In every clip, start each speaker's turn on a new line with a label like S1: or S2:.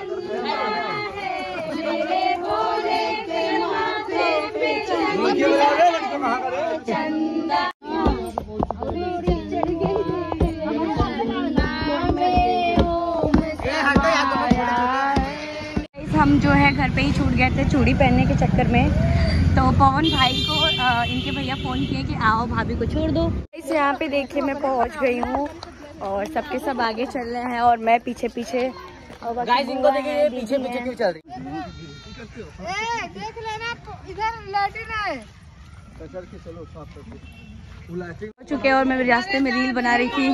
S1: हम जो है घर पे ही छूट गए थे चूड़ी पहनने के चक्कर में। तो पवन भाई को इनके भैया फ़ोन किए कि आओ भाभी को छोड़ दो। इस यहाँ पे देखिए मैं पहुँच गई हूँ और सबके सब आगे चल रहे हैं और मैं पीछे पीछे और
S2: गाइस इनको देखिए पीछे पीछे क्यों चल रही
S1: हो? चुके हैं और मैं रास्ते में रील बना रही थी।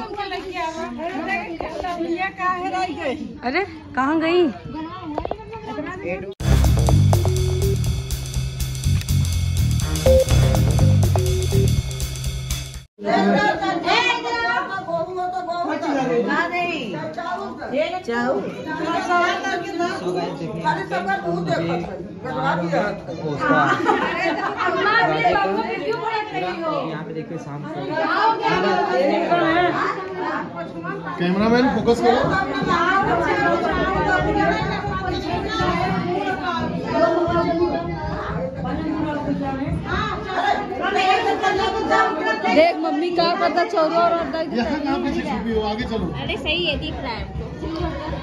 S1: अरे कहाँ गई?
S2: यहाँ पे देखिए शाम को
S3: कैमरामैन फोकस करो।
S1: देख मम्मी का पता चौरो और
S3: हो? आगे चलो।
S1: अरे सही है दिख रहा है।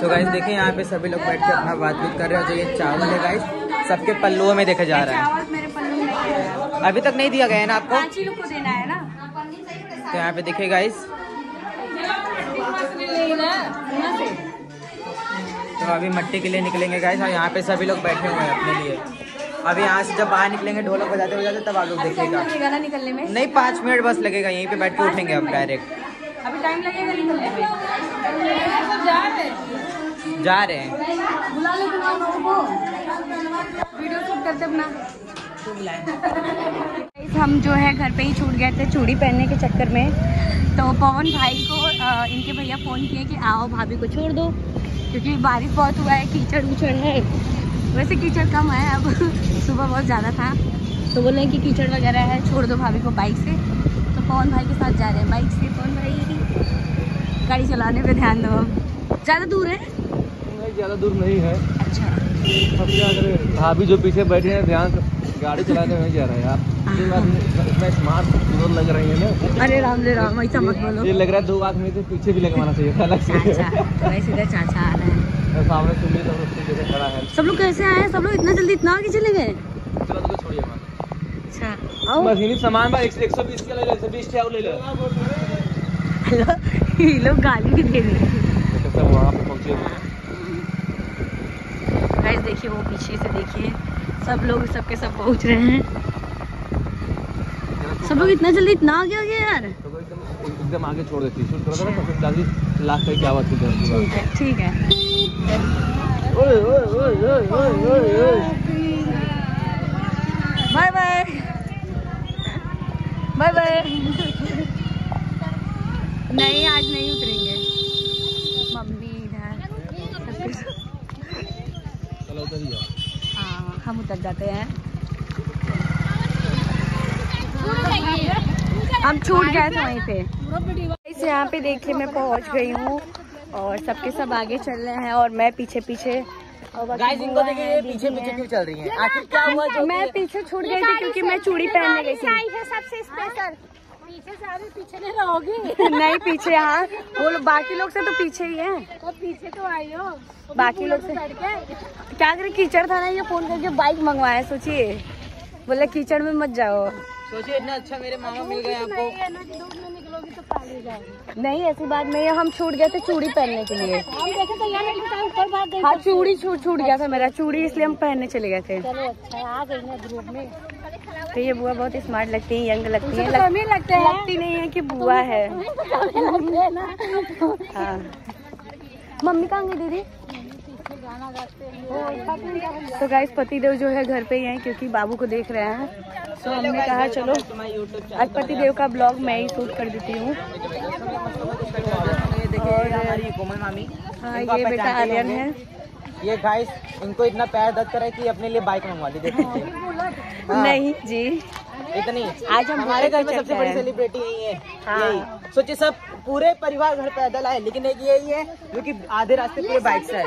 S2: सो गाइस देखिए यहाँ पे सभी लोग बैठ के अपना बातचीत कर रहे हैं। जो ये चावल है गाइस सबके पल्लुओं में देखा जा रहा है। अभी तक नहीं दिया गया है ना आपको?
S1: देना है ना?
S2: तो यहाँ पे देखिए गाइस तो अभी मट्टी के लिए निकलेंगे गाइस और यहाँ पे सभी लोग बैठे हुए हैं अपने लिए। अभी यहाँ से जब बाहर निकलेंगे ढोलक बजाते बजाते तब आप लोग देखिएगा
S1: निकलने में।
S2: नहीं पाँच मिनट बस लगेगा यहीं पे बैठ के उठेंगे अब डायरेक्ट
S1: अभी टाइम लगेगा निकलने में।
S2: जा रहे हैं।
S1: बुला लो तुम लोगों को। वीडियो शूट करते अपना। हम जो है घर पे ही छूट गए थे चूड़ी पहनने के चक्कर में। तो पवन भाई को अ, इनके भैया फ़ोन किए कि आओ भाभी को छोड़ दो। क्योंकि बारिश बहुत हुआ है कीचड़ उचड़ है। वैसे कीचड़ कम है अब। सुबह बहुत ज़्यादा था। तो बोले कि कीचड़ वगैरह है छोड़ दो भाभी को बाइक से। पवन भाई के साथ जा रहे हैं। बाइक से पवन भाई गाड़ी चलाने पे ध्यान दो। ज़्यादा दूर है?
S4: नहीं ज़्यादा दूर नहीं है।
S1: अच्छा।
S4: भाभी जो पीछे बैठे हैं ध्यान गाड़ी चलाने में जा रहा है इतना स्मार्ट लग रही है ना।
S1: अरे राम रे राम ऐसा मत बोलो।
S4: ये लग रहा है दो आँख में से पीछे भी लगवाना चाहिए था अलग से।
S1: चाचा चाचा आ रहे हैं।
S4: सामने सुनिए तो खड़ा है।
S1: सब लोग कैसे आए सब लोग इतना जल्दी इतना आगे चले गए? अच्छा आओ
S4: मशीनी सामान बा एक सौ बीस का ले लो का ले
S1: हेलो ये लोग गाली भी दे रहे हैं।
S4: सब वहाँ पे पहुँचे हैं।
S1: गाइस देखिए वो पीछे से देखिए। सब लोग सबके सब पहुँच रहे हैं। सब लोग इतना जल्दी इतना आगे गए यार।
S4: तो एकदम आगे छोड़ देती है। शूट करो ना पसंद दादी लाख का क्या आवाज़ थी
S1: ठीक है ठीक है।
S4: ओए ओए ओए ओए ओए ओए।
S1: बाय बाय बाय बाय नहीं आज नहीं उतरेंगे। मम्मी इधर।
S4: ही जाओ
S1: हाँ हम उतर जाते हैं। हम छूट गए थे वहीं पे। इस यहाँ पे देखिए मैं पहुँच गई हूँ और सबके सब आगे चल रहे हैं और मैं पीछे पीछे
S2: गाइस इनको देखिए ये पीछे पीछे क्यों चल रही है? आखिर क्या हुआ जो
S1: मैं पीछे छूट गई थी क्योंकि मैं चूड़ी पहनने गई थी।
S5: सबसे स्पेशल पीछे से अभी पीछे नहीं रहोगी।
S1: नहीं पीछे हाँ वो लोग बाकी लोग से तो पीछे ही हैं।
S5: तो पीछे तो आई हो।
S1: बाकी लोग से क्या करें कीचड़ था ना ये फ़ोन करके बाइक मंगवाया सोचिए। बोले कीचड़ में मत जाओ।
S2: सोचिए इतना अच्छा मेरे मामा मिल गए आपको।
S5: धूप में निकलोगी तो जाएगी।
S1: नहीं ऐसी बात नहीं है हम छूट गए थे चूड़ी पहनने के लिए।
S5: हम देखे तो यहाँ ऊपर भाग गई
S1: हाँ चूड़ी छूट छूट गया था मेरा चूड़ी इसलिए हम पहनने चले गए थे।
S5: चलो अच्छा आ गई ना ग्रुप में।
S1: तो ये बुआ बहुत स्मार्ट लगती है यंग लगती है।
S5: तो लगते हैं।
S1: लगती नहीं है कि बुआ है।
S5: हैं
S1: मम्मी कहाँ गई दीदी? तो गाइस पतिदेव जो है घर पे ही हैं क्योंकि बाबू को देख रहे हैं। तो हमने कहा चलो आज पतिदेव का ब्लॉग मैं ही शूट कर देती हूँ।
S2: ये कोमल मामी
S1: हाँ ये बेटा आर्यन है।
S2: ये गाइस इनको इतना पैर दर्द कर कि अपने लिए बाइक मंगवा ली देख। हाँ।
S1: नहीं जी।
S2: इतनी।
S1: आज हम
S2: हमारे घर में सबसे बड़ी सेलिब्रिटी यही है।
S1: हाँ।
S2: यही। सोचिए सब पूरे परिवार घर पैदल आए लेकिन एक यही है जो कि आधे रास्ते पूरे बाइक से आए।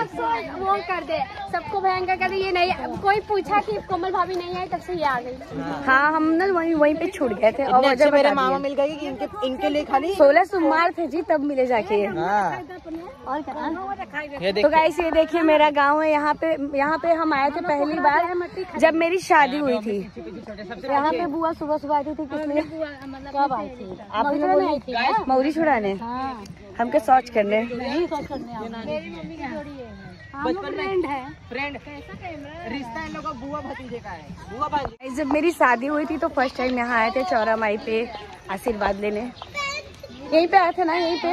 S5: कर दे। सबको भयंकर कर ये नहीं कोई पूछा कि कोमल भाभी नहीं आई तब से ये आ गई।
S1: हाँ हम ना वहीं वहीं पे छूट गए थे और
S2: अच्छे
S1: वजह
S2: मेरे मामा मिल गए कि इनके इनके लिए खाली?
S1: सोलह सोमवार थे जी तब मिले जाके।
S2: हाँ।
S1: और क्या? तो गाइस ये देखिए मेरा गाँव है यहाँ पे यहाँ पे हम आए थे पहली बार जब मेरी शादी हुई थी। यहाँ पे बुआ सुबह सुबह आती थी किसने? कब आई थी? आप ही मौरी छुड़ाने हमके सोच करने।
S2: बचपन में फ्रेंड रिश्ता इन लोगों का बुआ भतीजे का है। बुआ भाई
S1: जब मेरी शादी हुई थी तो फ़र्स्ट टाइम यहाँ आए थे चौरा माई पे आशीर्वाद लेने। यहीं पे आए थे ना यहीं पे?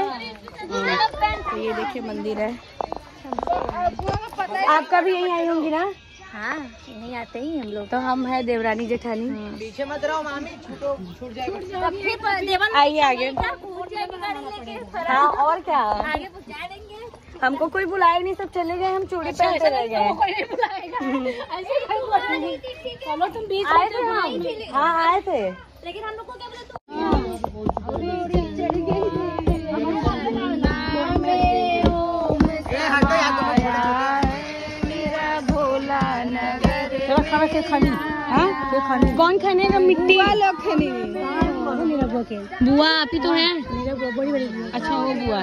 S1: तो ये देखिए मंदिर है। आपका भी यहीं आई होंगी ना?
S5: हाँ नहीं आते ही हम लोग।
S1: तो हम है देवरानी जेठानी।
S2: पीछे मत रहो मामी छूटो छूट जाएगा।
S1: आइए आगे। हाँ और क्या?
S5: आगे
S1: हमको कोई बुलाया नहीं सब चले गए हम चूड़ी रह गए।
S5: चलो तुम बीच
S1: आए थे हाँ आए थे।
S5: लेकिन हम लोग को क्या
S1: मेरा खाना के खानी? हाँ? कौन खाने का मिट्टी? लोग खाने। बुआ आप ही तो हैं। अच्छा वो बुआ।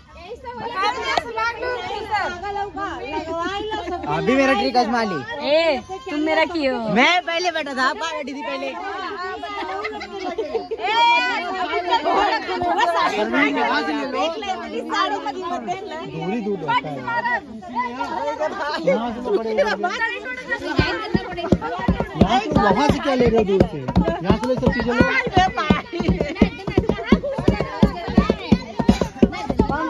S2: अभी मेरा ट्रिक आजमा ली
S1: ए तुम मेरा कियो
S2: मैं पहले बैठा था आप बैठी थी पहले।
S3: है यहाँ से तो बड़े यहाँ से वहाँ से क्या ले रहे हो दूर से? यहाँ से सब चीज़ें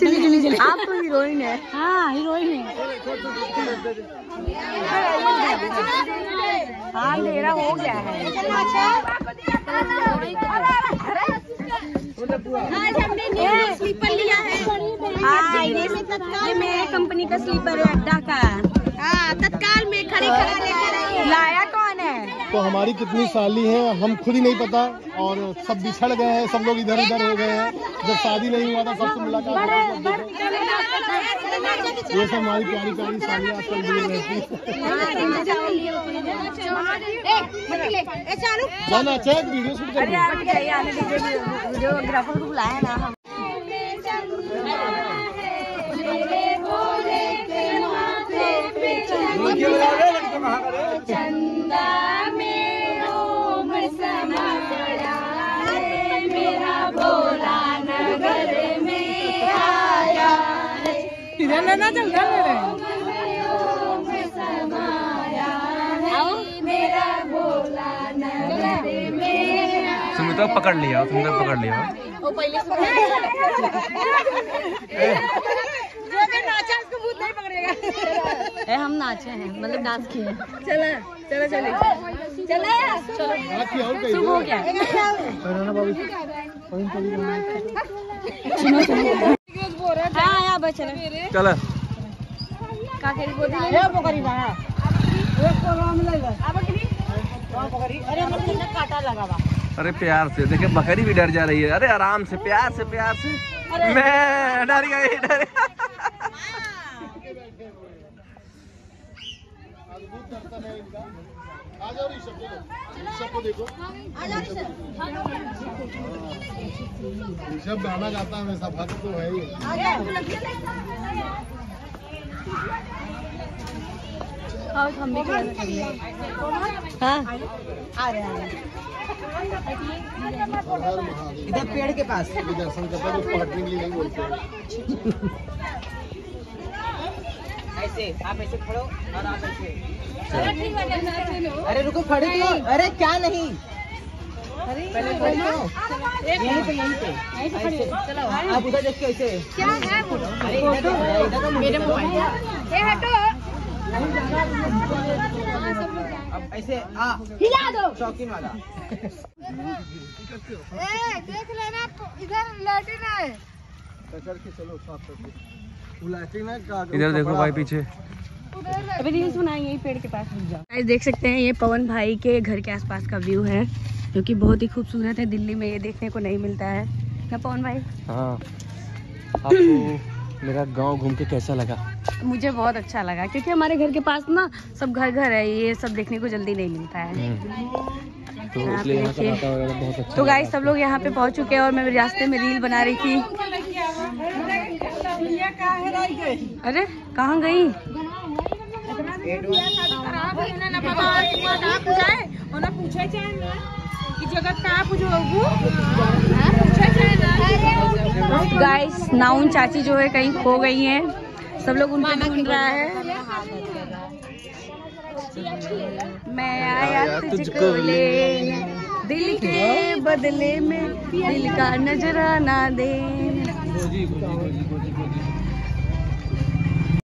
S1: आप तो हीरोइन है।
S5: हाँ हीरोइन है।
S1: हाँ मेरा हो गया है।
S5: स्लीपर लिया है
S1: हाँ ये मेरे कंपनी का स्लीपर है अड्डा का।
S5: हाँ तत्काल में खड़े खड़े लेकर
S1: लाया है
S3: तो हमारी कितनी साली है हम खुद ही नहीं पता। और सब बिछड़ गए हैं सब लोग इधर उधर हो गए हैं। जब शादी नहीं हुआ था सबसे मुलाकात। ये सब हमारी प्यारी प्यारी सालियाँ आजकल दूर रहती हैं। अच्छा है वीडियो शूट
S1: जाइए आने दीजिए वीडियोग्राफर को बुलाया ना हम
S4: सुमिता पकड़ लिया सुमिता पकड़ लिया।
S1: ए, हम नाचे हैं मतलब डांस किए हैं। चला चलो चलो। चला। हो गया।
S3: बाबू
S1: हाँ यहाँ
S4: चल।
S1: का करी गोदी ले। पकड़ी ना एक को राम ले ले। अब करी अरे काटा
S4: प्यार से। देखे बकरी भी डर जा रही है। अरे आराम से प्यार से प्यार से। मैं डर गई डर
S3: अद्भुत दर्शन है इनका। आ जाओ ऋषभ चलो ऋषभ को देखो। ऋषभ गाना गाता है हमेशा भक्त तो है ही।
S1: हम भी हाँ।
S2: इधर पेड़ के पास।
S3: दर्शन करते हैं के लिए नहीं बोलते।
S2: ऐसे आप ऐसे खड़ो और आप ऐसे। अरे रुको खड़े तो। अरे क्या नहीं? पहले खड़े तो यहीं पे यहीं पे। ऐसे। आप उधर देख के ऐसे।
S5: क्या है
S2: तो मेरे मोबाइल
S5: ए हटो।
S2: अब ऐसे आ।
S5: हिला दो।
S2: शौकीन वाला।
S5: ए देख लेना इधर लैट्रिन है।
S3: चलो साथ करके
S4: इधर देखो भाई पीछे।
S1: अभी रील्स बनाएँगे यही पेड़ के पास। रुक जाओ देख सकते हैं ये पवन भाई के घर के आसपास का व्यू है जो कि बहुत ही खूबसूरत है। दिल्ली में ये देखने को नहीं मिलता है। ना पवन भाई?
S4: हाँ। आपको मेरा गाँव घूम के कैसा लगा?
S1: मुझे बहुत अच्छा लगा क्योंकि हमारे घर के पास ना सब घर घर है ये सब देखने को जल्दी नहीं मिलता है।
S4: तो। वातावरण बहुत अच्छा
S1: तो गाइस सब लोग यहाँ पे पहुँच चुके हैं और मैं रास्ते में रील बना रही थी। अरे कहाँ गई? गाइस नाउन चाची जो है कहीं खो गई हैं। सब लोग उनको ढूंढ रहा है। मैं आया तुझको ले दिल के बदले में दिल का नजराना दे